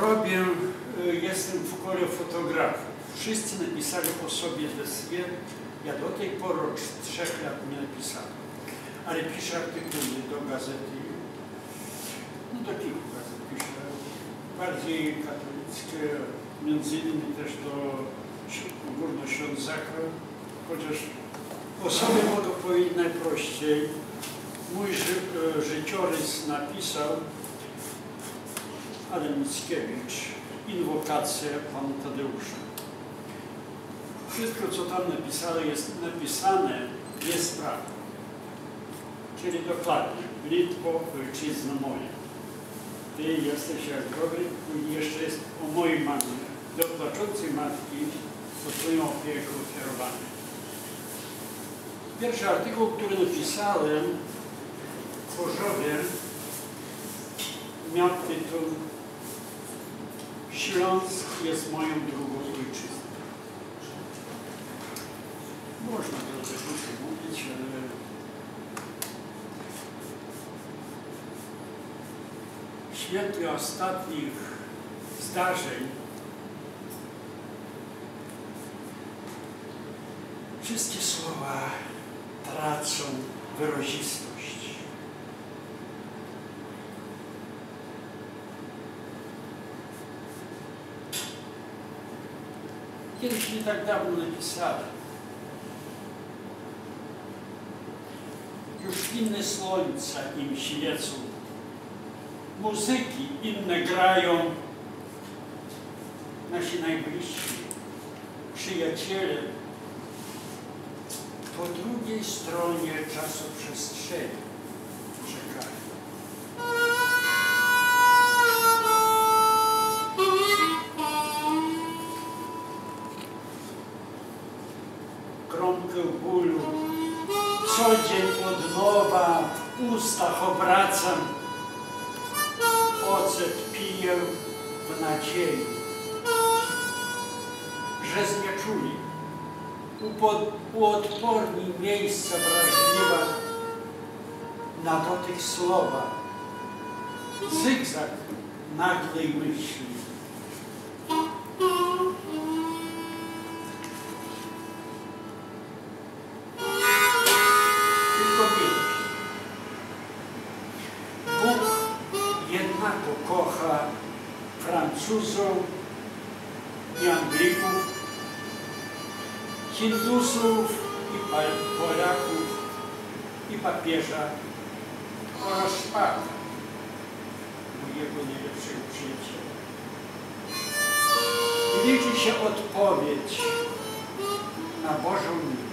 robię, e, jestem w kole fotografów. Wszyscy napisali o sobie swie. Ja do tej pory od trzech lat nie napisałem. Ale piszę artykuły do gazety. No do kilku gazet piszę. Bardziej katolickie, między innymi też do Górnoślązaka. Chociaż o sobie mogę powiedzieć najprościej. Mój ży, e, życiorys napisał Adam Mickiewicz, inwokację Pana Tadeusza. Wszystko, co tam napisane jest, napisane, jest prawdą. Czyli dokładnie, Litwo, ojczyzna moja. Ty jesteś jak dobry, i jeszcze jest o mojej mamie, do płaczącej matki, pod Twoją opieką kierowany. Pierwszy artykuł, który napisałem w Chorzowie, miał tytuł Śląsk jest moją drugą ojczyzną. Można było też mówić, ale w świetle ostatnich zdarzeń wszystkie słowa tracą wyrazistość. Kiedyś nie tak dawno napisałem. Już inne słońca im świecą. Muzyki inne grają. Nasi najbliżsi przyjaciele po drugiej stronie czasoprzestrzeni Kromkę bólu co dzień od nowa w ustach obracam. Ocet piję w nadziei, że znieczuli uodporni miejsca wrażliwa na dotyk słowa, zygzak nagłej myśli. Jednako kocha Francuzów i Anglików, Hindusów i Polaków i papieża oraz Szpaka, mojego najlepszego przyjaciela. Liczy się odpowiedź na Bożą miłość.